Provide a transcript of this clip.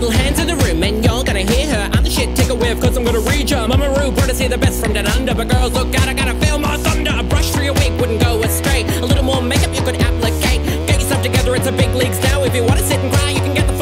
little hands in the room, and y'all gonna hear her. I'm the shit, take a whiff, cause I'm gonna read ya. Mama Ru, brought us here, the best from down under. But girls, look out, I gotta feel my thunder. A brush through your wig wouldn't go astray. A little more makeup you could applicate. Get yourself together, it's a big leagues now. If you wanna sit and cry, you can get the.